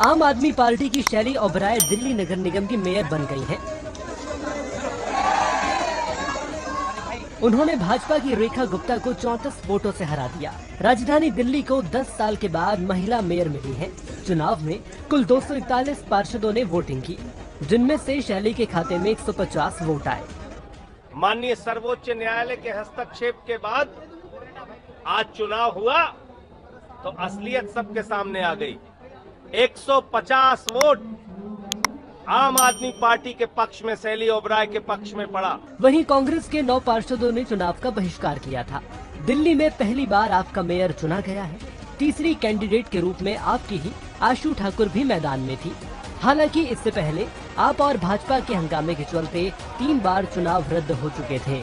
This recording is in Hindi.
आम आदमी पार्टी की शैली ओबराय दिल्ली नगर निगम की मेयर बन गई हैं। उन्होंने भाजपा की रेखा गुप्ता को चौंतीस वोटों से हरा दिया। राजधानी दिल्ली को 10 साल के बाद महिला मेयर मिली है। चुनाव में कुल 241 पार्षदों ने वोटिंग की। जिनमें से शैली के खाते में 150 वोट आए। माननीय सर्वोच्च न्यायालय के हस्तक्षेप के बाद आज चुनाव हुआ तो असलियत सबके सामने आ गई। 150 वोट आम आदमी पार्टी के पक्ष में, सैली ओबराय के पक्ष में पड़ा। वहीं कांग्रेस के नौ पार्षदों ने चुनाव का बहिष्कार किया था। दिल्ली में पहली बार आपका मेयर चुना गया है। तीसरी कैंडिडेट के रूप में आपकी ही आशु ठाकुर भी मैदान में थी। हालाँकि इससे पहले आप और भाजपा के हंगामे के चलते तीन बार चुनाव रद्द हो चुके थे।